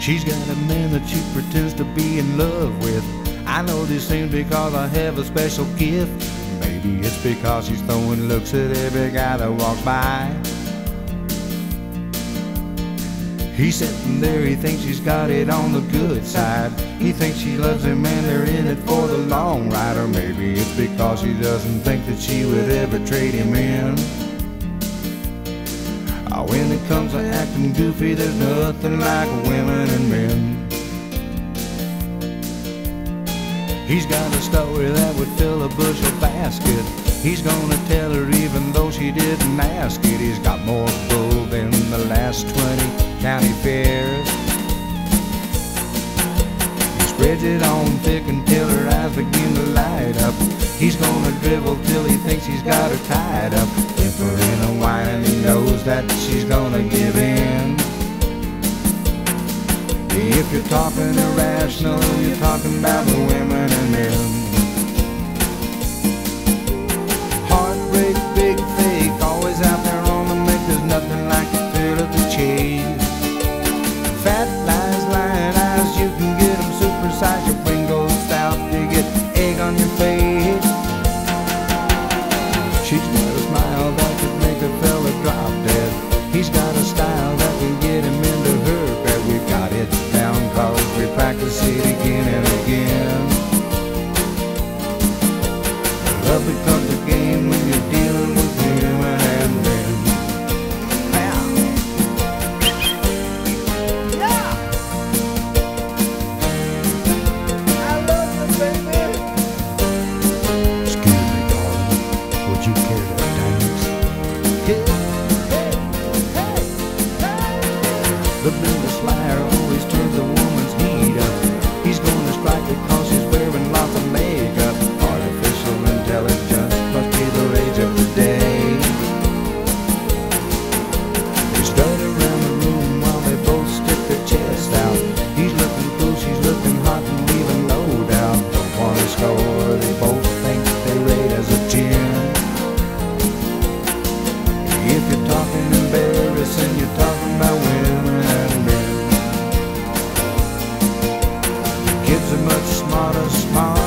She's got a man that she pretends to be in love with. I know this ain't because I have a special gift. Maybe it's because she's throwing looks at every guy that walks by. He's sitting there, he thinks he's got it on the good side. He thinks she loves him and they're in it for the long ride. Or maybe it's because she doesn't think that she would ever trade him in. Comes to acting goofy, there's nothing like women and men. He's got a story that would fill a bushel basket. He's gonna tell her even though she didn't ask it. He's got more bull than the last 20 county fairs. He spreads it on thick until her eyes begin to light up. He's gonna dribble till he thinks he's got her tied up. That she's gonna give in. If you're talking irrational, you're talking about the women and men. Heartbreak, big fake, always out there on the make. There's nothing like the thrill of the chase. Fat lies, lying eyes, you can get them supersized. Your brain goes south, you get egg on your face. She's The business liar always turns a woman's heat up. He's gonna strike because he's wearing lots of makeup. Artificial intelligence must be the rage of the day. They stud around the room while they both stick their chest out. He's looking cool, she's looking hot and leaving no doubt. Don't wanna score, they both think they rate as a chin. If you're talking embarrassing, you're talking heart a smile.